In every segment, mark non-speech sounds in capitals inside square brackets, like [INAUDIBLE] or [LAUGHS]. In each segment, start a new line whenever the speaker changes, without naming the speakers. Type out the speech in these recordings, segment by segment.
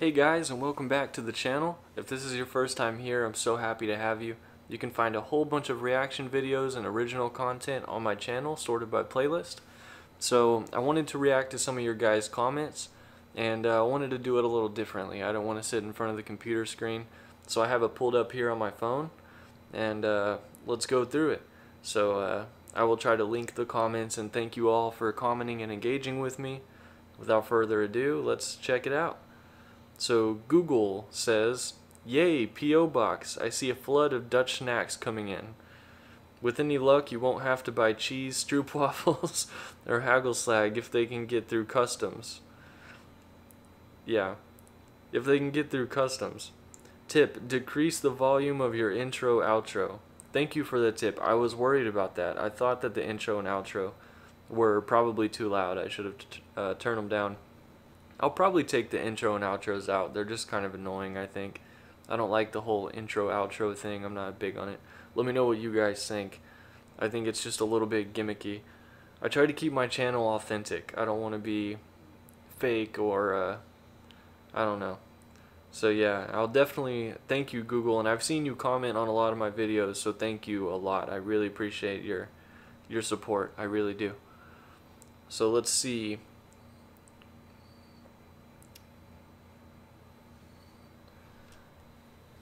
Hey guys and welcome back to the channel. If this is your first time here, I'm so happy to have you. You can find a whole bunch of reaction videos and original content on my channel sorted by playlist. So I wanted to react to some of your guys' comments and uh, I wanted to do it a little differently. I don't want to sit in front of the computer screen. So I have it pulled up here on my phone and uh, let's go through it. So uh, I will try to link the comments and thank you all for commenting and engaging with me. Without further ado, let's check it out. So Google says, Yay, P.O. Box, I see a flood of Dutch snacks coming in. With any luck, you won't have to buy cheese, stroopwafels, [LAUGHS] or hagelslag if they can get through customs. Yeah, if they can get through customs. Tip, decrease the volume of your intro outro. Thank you for the tip. I was worried about that. I thought that the intro and outro were probably too loud. I should have uh, turned them down. I'll probably take the intro and outros out. They're just kind of annoying, I think. I don't like the whole intro outro thing. I'm not big on it. Let me know what you guys think. I think it's just a little bit gimmicky. I try to keep my channel authentic. I don't want to be fake or uh, I don't know. So yeah, I'll definitely thank you Google and I've seen you comment on a lot of my videos, so thank you a lot. I really appreciate your your support. I really do. So let's see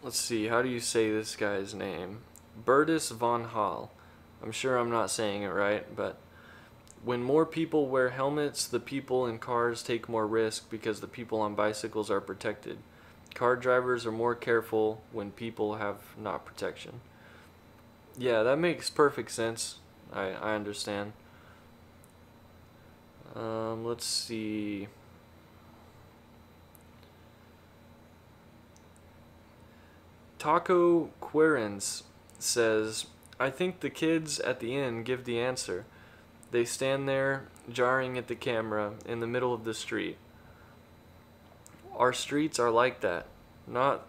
Let's see, how do you say this guy's name? Bertus von Hall. I'm sure I'm not saying it right, but when more people wear helmets, the people in cars take more risk because the people on bicycles are protected. Car drivers are more careful when people have not protection. Yeah, that makes perfect sense. I, I understand. Um, let's see. Taco Querens says, I think the kids at the end give the answer. They stand there, jarring at the camera, in the middle of the street. Our streets are like that. Not,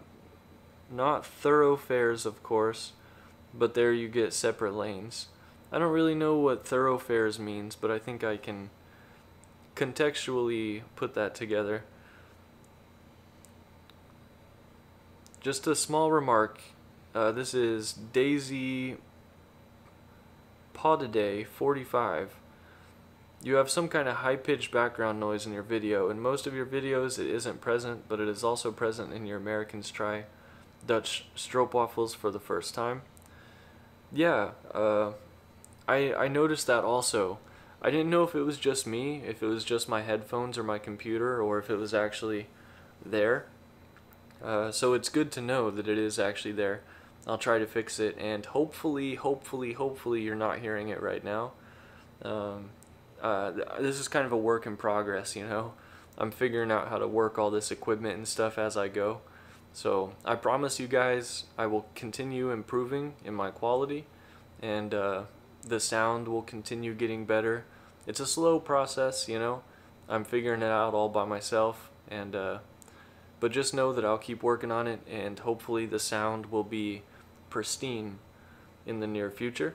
not thoroughfares, of course, but there you get separate lanes. I don't really know what thoroughfares means, but I think I can contextually put that together. Just a small remark. Uh, this is Daisy Podaday 45. You have some kind of high-pitched background noise in your video. In most of your videos it isn't present, but it is also present in your Americans Try Dutch Stroopwafels for the first time. Yeah, uh, I, I noticed that also. I didn't know if it was just me, if it was just my headphones or my computer, or if it was actually there. Uh, so it's good to know that it is actually there. I'll try to fix it and hopefully, hopefully, hopefully you're not hearing it right now. Um, uh, this is kind of a work in progress, you know. I'm figuring out how to work all this equipment and stuff as I go. So I promise you guys I will continue improving in my quality and uh, the sound will continue getting better. It's a slow process, you know. I'm figuring it out all by myself and uh, but just know that I'll keep working on it and hopefully the sound will be pristine in the near future.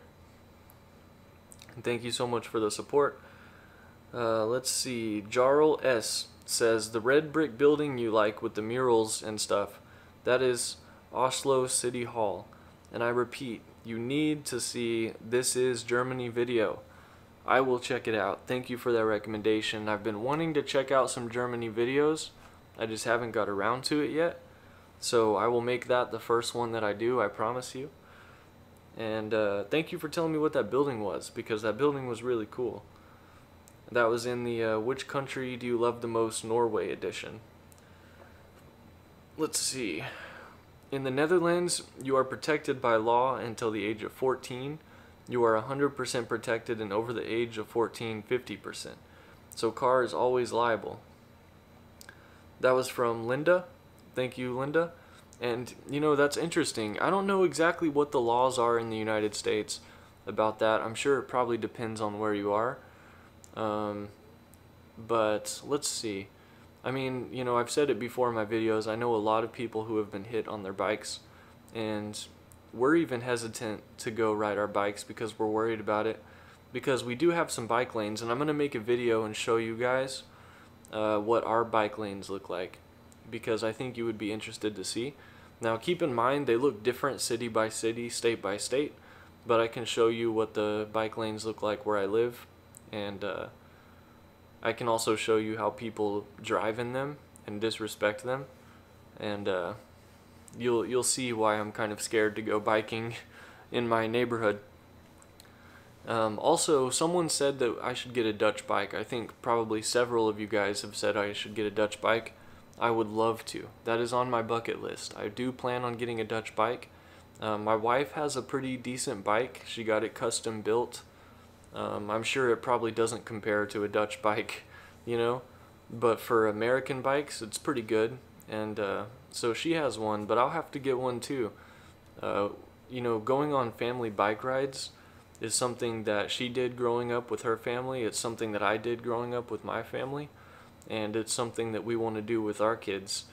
And thank you so much for the support. Uh, let's see, Jarl S says the red brick building you like with the murals and stuff, that is Oslo City Hall. And I repeat, you need to see This Is Germany video. I will check it out. Thank you for that recommendation. I've been wanting to check out some Germany videos. I just haven't got around to it yet. So I will make that the first one that I do, I promise you. And uh, thank you for telling me what that building was, because that building was really cool. That was in the uh, Which Country Do You Love the Most Norway edition. Let's see. In the Netherlands, you are protected by law until the age of 14. You are 100% protected and over the age of 14, 50%. So car is always liable. That was from Linda. Thank you, Linda. And, you know, that's interesting. I don't know exactly what the laws are in the United States about that. I'm sure it probably depends on where you are. Um, but let's see. I mean, you know, I've said it before in my videos. I know a lot of people who have been hit on their bikes. And we're even hesitant to go ride our bikes because we're worried about it. Because we do have some bike lanes. And I'm going to make a video and show you guys uh, what our bike lanes look like. because I think you would be interested to see. Now keep in mind they look different city by city, state by state, but I can show you what the bike lanes look like where I live and uh, I can also show you how people drive in them and disrespect them and uh, you'll you'll see why I'm kind of scared to go biking [LAUGHS] in my neighborhood. Um, also, someone said that I should get a Dutch bike. I think probably several of you guys have said I should get a Dutch bike. I would love to. That is on my bucket list. I do plan on getting a Dutch bike. Um, my wife has a pretty decent bike. She got it custom built. Um, I'm sure it probably doesn't compare to a Dutch [LAUGHS] bike, you know, but for American bikes, it's pretty good. And uh, so she has one, but I'll have to get one too. Uh, you know, going on family bike rides is something that she did growing up with her family. It's something that I did growing up with my family and it's something that we want to do with our kids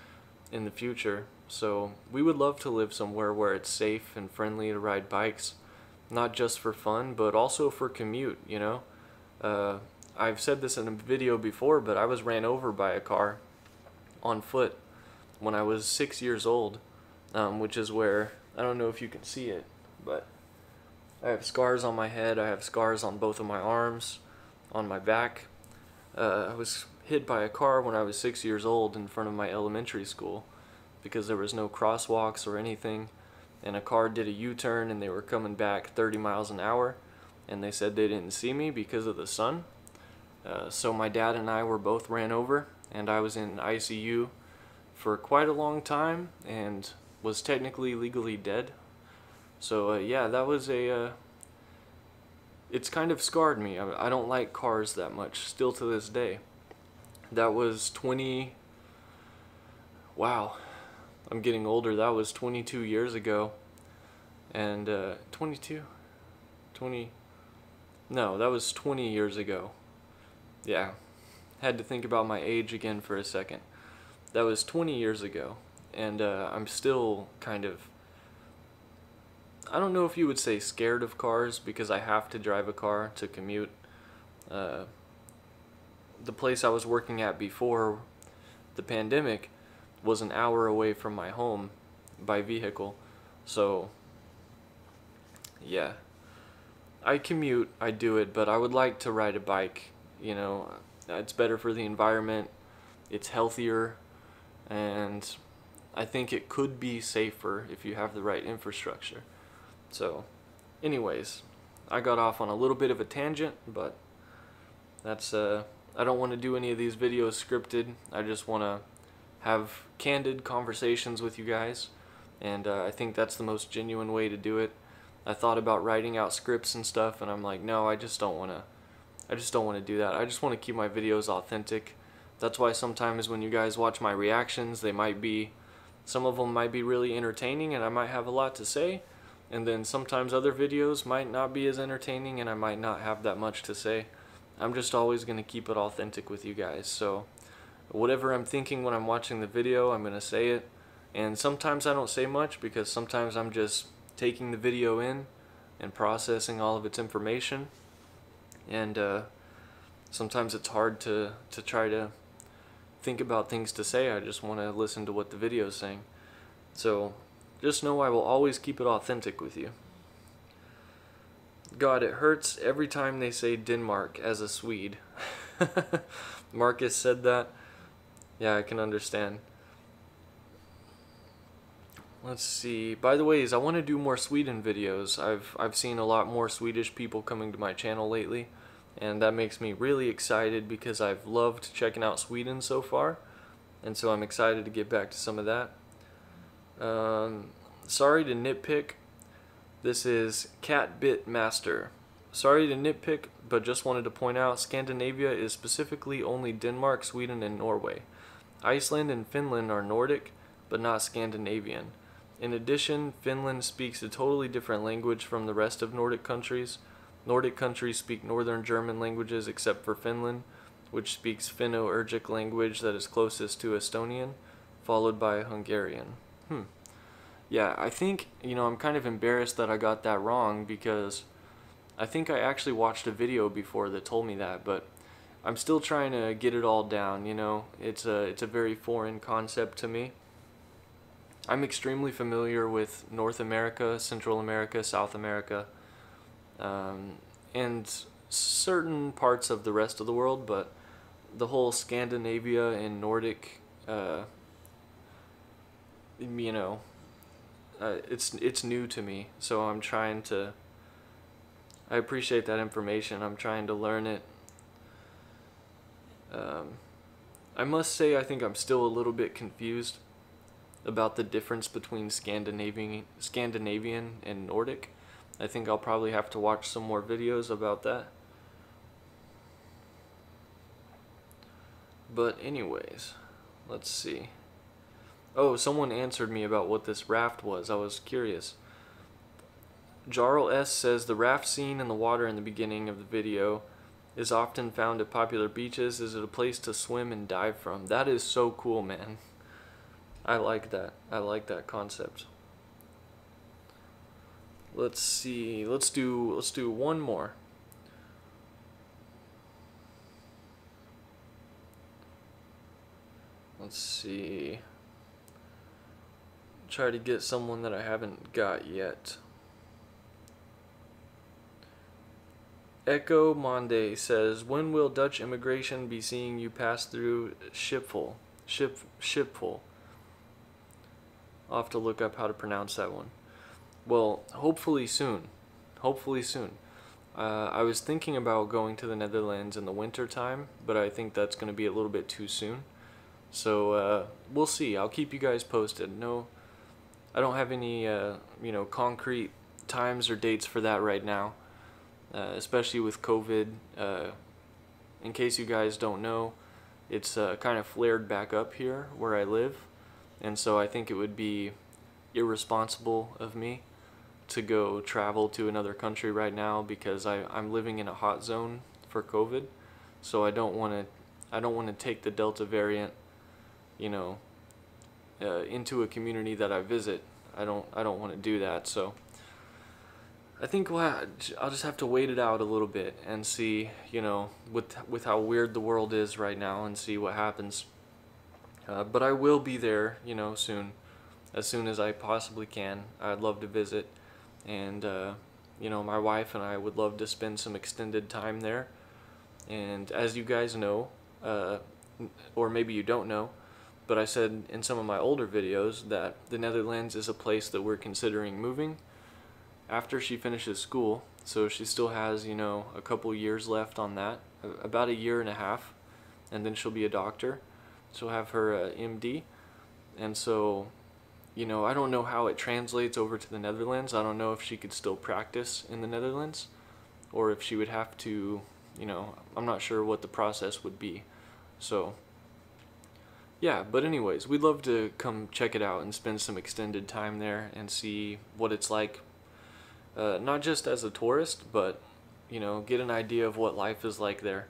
in the future. So we would love to live somewhere where it's safe and friendly to ride bikes, not just for fun, but also for commute, you know? Uh, I've said this in a video before, but I was ran over by a car on foot when I was six years old, um, which is where, I don't know if you can see it, but I have scars on my head, I have scars on both of my arms, on my back. Uh, I was hit by a car when I was six years old in front of my elementary school because there was no crosswalks or anything. And a car did a U-turn and they were coming back 30 miles an hour. And they said they didn't see me because of the sun. Uh, so my dad and I were both ran over and I was in ICU for quite a long time and was technically legally dead so uh, yeah that was a uh, it's kind of scarred me. I, I don't like cars that much still to this day. That was 20 wow I'm getting older. That was 22 years ago. And uh, 22 20 no that was 20 years ago. Yeah had to think about my age again for a second. That was 20 years ago and uh, I'm still kind of I don't know if you would say scared of cars because I have to drive a car to commute uh, the place I was working at before the pandemic was an hour away from my home by vehicle. So, yeah. I commute, I do it, but I would like to ride a bike. You know, it's better for the environment, it's healthier, and I think it could be safer if you have the right infrastructure. So, anyways, I got off on a little bit of a tangent, but that's uh I don't want to do any of these videos scripted. I just want to have candid conversations with you guys and uh, I think that's the most genuine way to do it. I thought about writing out scripts and stuff and I'm like no I just don't want to I just don't want to do that. I just want to keep my videos authentic. That's why sometimes when you guys watch my reactions they might be some of them might be really entertaining and I might have a lot to say and then sometimes other videos might not be as entertaining and I might not have that much to say. I'm just always going to keep it authentic with you guys. So whatever I'm thinking when I'm watching the video, I'm going to say it. And sometimes I don't say much because sometimes I'm just taking the video in and processing all of its information. And uh, sometimes it's hard to, to try to think about things to say. I just want to listen to what the video is saying. So just know I will always keep it authentic with you. God, it hurts every time they say Denmark as a Swede. [LAUGHS] Marcus said that. Yeah, I can understand. Let's see. By the ways, I want to do more Sweden videos. I've I've seen a lot more Swedish people coming to my channel lately, and that makes me really excited because I've loved checking out Sweden so far, and so I'm excited to get back to some of that. Um, sorry to nitpick this is Catbit Master. Sorry to nitpick, but just wanted to point out Scandinavia is specifically only Denmark, Sweden, and Norway. Iceland and Finland are Nordic, but not Scandinavian. In addition, Finland speaks a totally different language from the rest of Nordic countries. Nordic countries speak Northern German languages except for Finland, which speaks Finno-Ugric language that is closest to Estonian, followed by Hungarian. Hmm yeah, I think, you know, I'm kind of embarrassed that I got that wrong because I think I actually watched a video before that told me that, but I'm still trying to get it all down, you know. It's a it's a very foreign concept to me. I'm extremely familiar with North America, Central America, South America, um, and certain parts of the rest of the world, but the whole Scandinavia and Nordic, uh, you know, uh, it's it's new to me. So I'm trying to. I appreciate that information. I'm trying to learn it um, I must say I think I'm still a little bit confused about the difference between Scandinavian, Scandinavian and Nordic. I think I'll probably have to watch some more videos about that. But anyways, let's see. Oh, someone answered me about what this raft was. I was curious. Jarl S says the raft scene in the water in the beginning of the video is often found at popular beaches. Is it a place to swim and dive from? That is so cool, man. I like that. I like that concept. Let's see. Let's do let's do one more. Let's see. Try to get someone that I haven't got yet. Echo Monde says, when will Dutch immigration be seeing you pass through Schiphol? Ship, Schiphol. I'll have to look up how to pronounce that one. Well, hopefully soon. Hopefully soon. Uh, I was thinking about going to the Netherlands in the winter time, but I think that's going to be a little bit too soon. So uh, we'll see. I'll keep you guys posted. No, I don't have any, uh, you know, concrete times or dates for that right now uh, especially with COVID. Uh, in case you guys don't know, it's uh, kind of flared back up here where I live, and so I think it would be irresponsible of me to go travel to another country right now because I, I'm living in a hot zone for COVID, so I don't want to I don't want to take the Delta variant, you know, uh, into a community that I visit. I don't I don't want to do that. So I think I'll just have to wait it out a little bit and see, you know, with with how weird the world is right now, and see what happens. Uh, but I will be there, you know, soon, as soon as I possibly can. I'd love to visit, and uh, you know, my wife and I would love to spend some extended time there. And as you guys know, uh, or maybe you don't know, but I said in some of my older videos that the Netherlands is a place that we're considering moving after she finishes school. So she still has, you know, a couple years left on that, about a year and a half, and then she'll be a doctor. She'll have her uh, MD. And so, you know, I don't know how it translates over to the Netherlands. I don't know if she could still practice in the Netherlands or if she would have to, you know, I'm not sure what the process would be. So, yeah, but anyways, we'd love to come check it out and spend some extended time there and see what it's like uh, not just as a tourist, but you know, get an idea of what life is like there.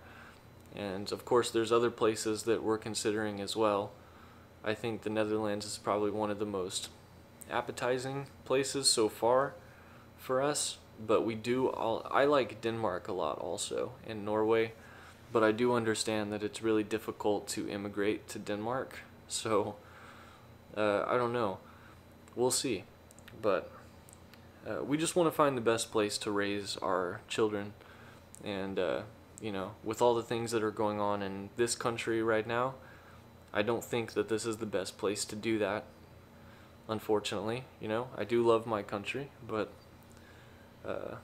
And of course, there's other places that we're considering as well. I think the Netherlands is probably one of the most appetizing places so far for us. But we do all, I like Denmark a lot also, and Norway. But I do understand that it's really difficult to immigrate to Denmark. So, uh, I don't know. We'll see. But uh, we just want to find the best place to raise our children and uh, you know with all the things that are going on in this country right now I don't think that this is the best place to do that unfortunately you know I do love my country but uh,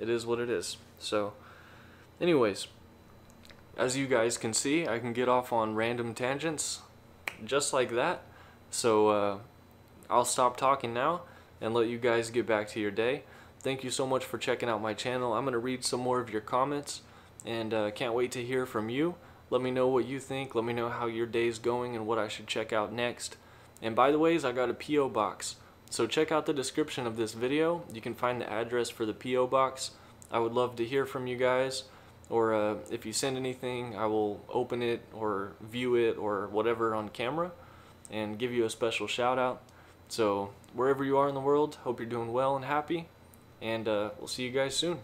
it is what it is so anyways as you guys can see I can get off on random tangents just like that so uh, I'll stop talking now and let you guys get back to your day. Thank you so much for checking out my channel. I'm going to read some more of your comments and uh, can't wait to hear from you. Let me know what you think. Let me know how your day's going and what I should check out next. And by the ways, I got a P.O. box. So check out the description of this video. You can find the address for the P.O. box. I would love to hear from you guys. Or uh, if you send anything, I will open it or view it or whatever on camera and give you a special shout out. So wherever you are in the world, hope you're doing well and happy, and uh, we'll see you guys soon.